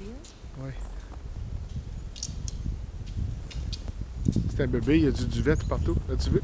Oui. C'est un bébé, il y a du duvet partout. As-tu vu?